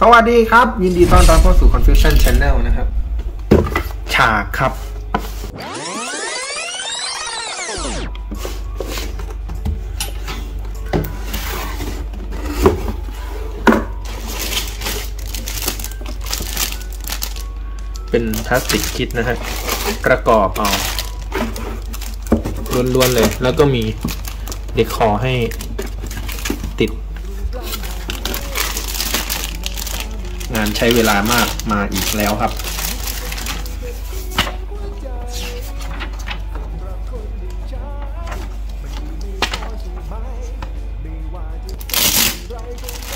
สวัสดีครับ ยินดีต้อนรับเข้าสู่ Confusion Channel นะครับ ฉากครับ เป็นพลาสติกคิดนะฮะประกอบเอาล้วนๆเลย แล้วก็มีเด็กคอให้ติด งานใช้เวลามากมาอีกแล้วครับต้อง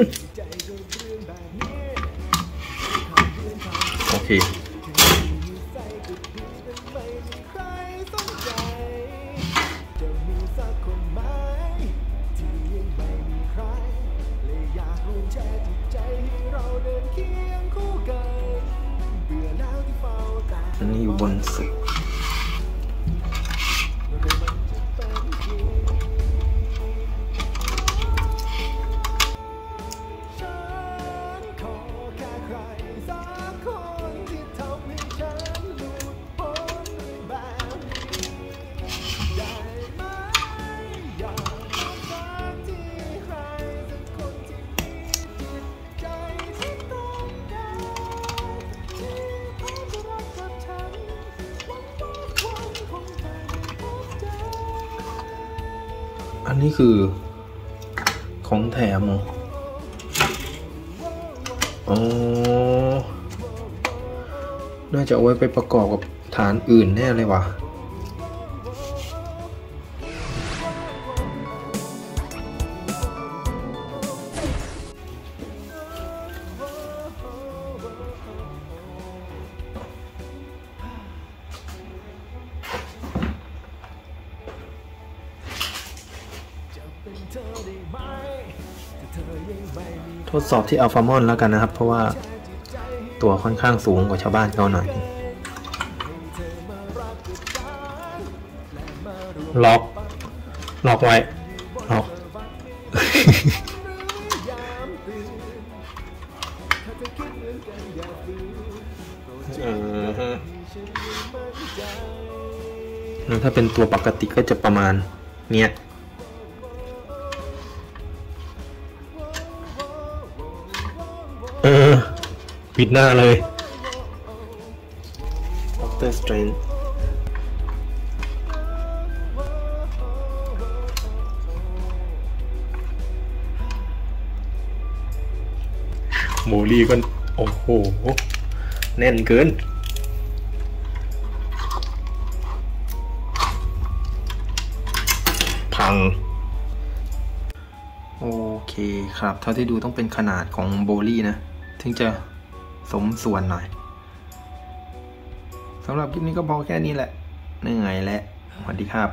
รเลยอเราเดินเคียงคู่กันเบื่อแล้วที่เฝ้าตาอันนี้อยู่บนสุด อันนี้คือ ของแถมอ๋อ น่าจะเอาไว้ไปประกอบกับฐานอื่นแน่เลยว่ะจะ ทดสอบที่อัลฟามอนแล้วกันนะครับ เพราะว่าตัวค่อนข้างสูงกว่าชาวบ้านเขาหน่อยเธอกกับฉันและมาร่วมล็อกล็อกไว้ล็อกถ้าเป็นตัวปกติก็จะประมาณเนี้ย เออ ปิดหน้าเลย Doctor Strange โมลี่ก็ โอ้โห แน่นเกินพัง โอเคครับ เท่าที่ดูต้องเป็นขนาดของโบลี่นะ ถึงจะสมส่วนหน่อยสำหรับคลิปนี้ก็พอแค่นี้แหละเหนื่อยแล้วสวัสดีครับ